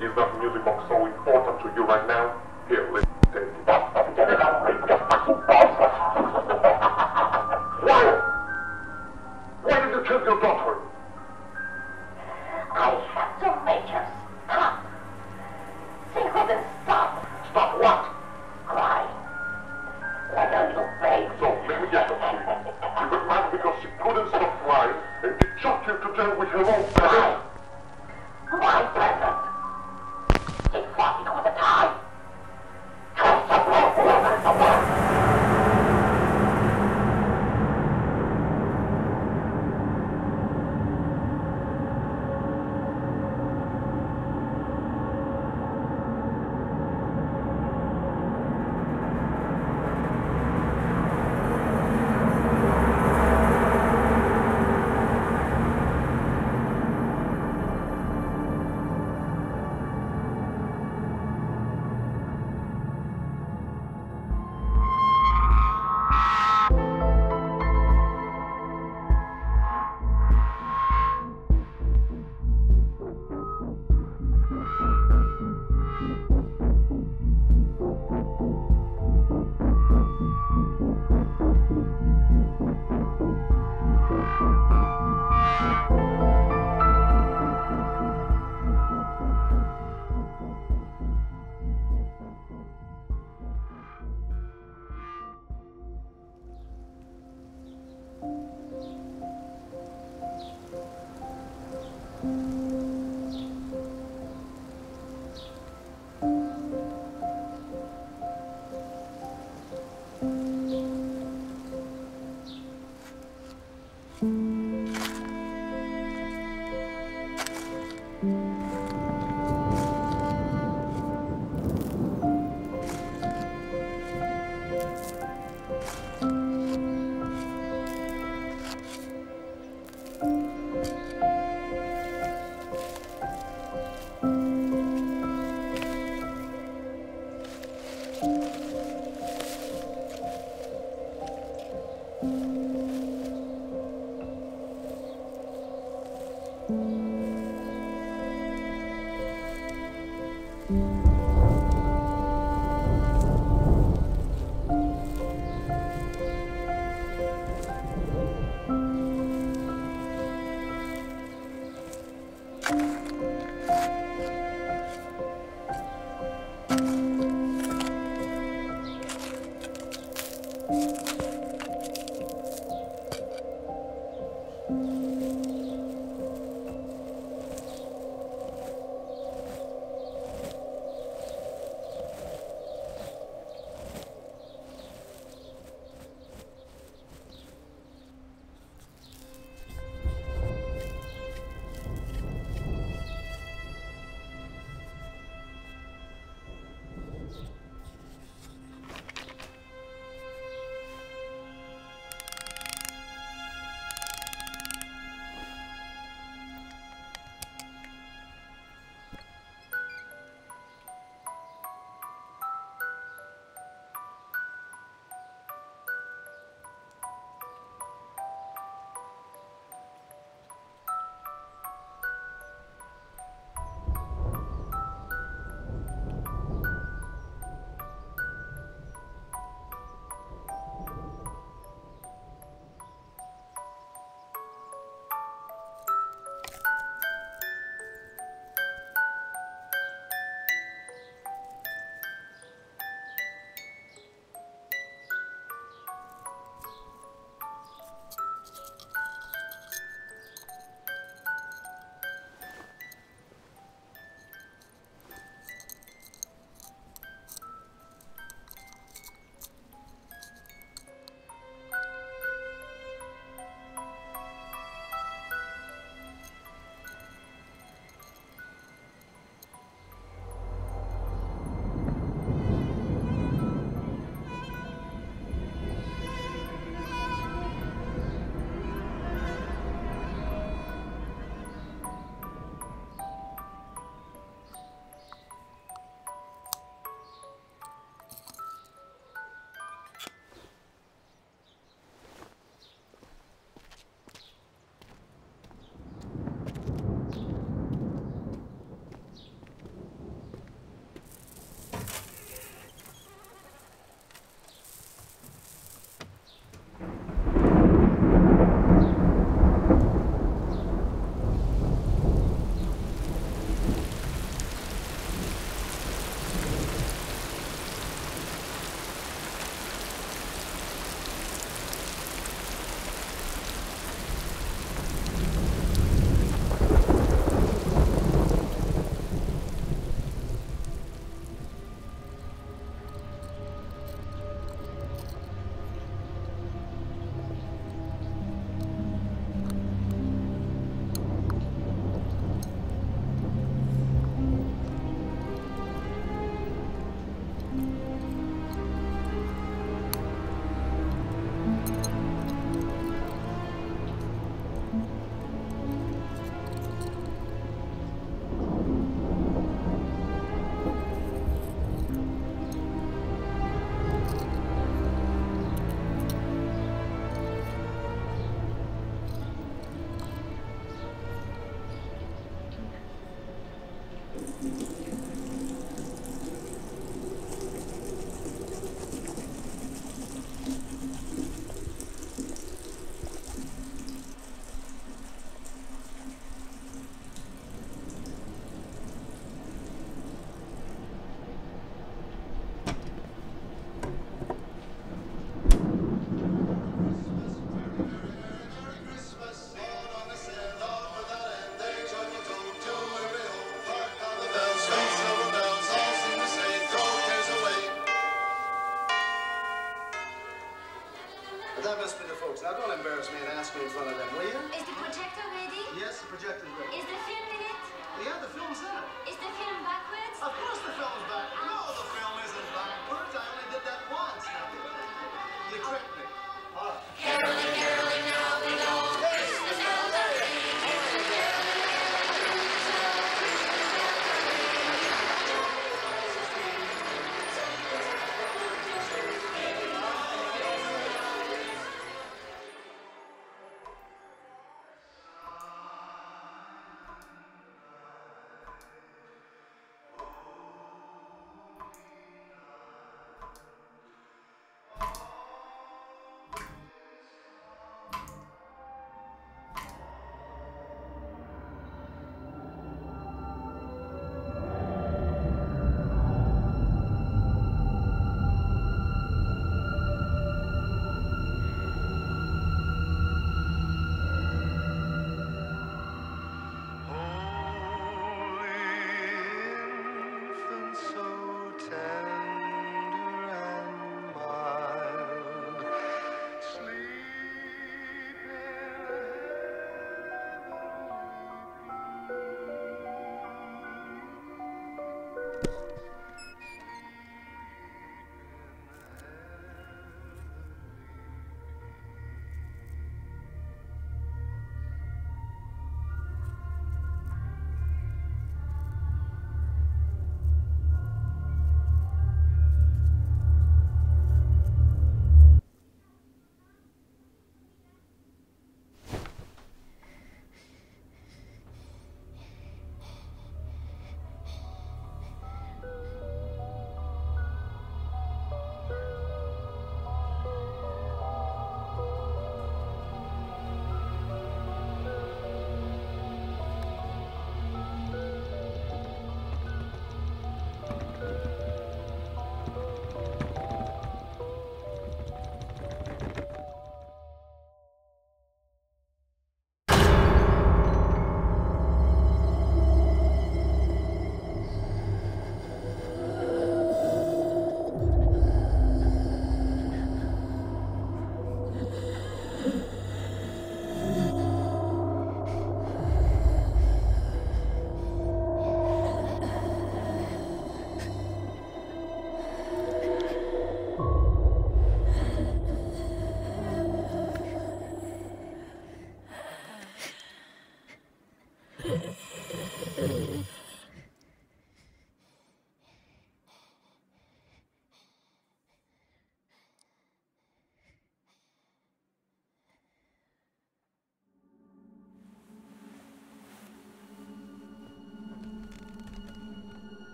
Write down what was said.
Is that music box so important to you right now? Here, let me take it. Why? Why did you kill your daughter? I had to make her stop. She couldn't stop Stop what? crying. Like a little baby. So, let me get this straight. You got mad because she couldn't stop crying and she shot you to death with her own Why? My brother.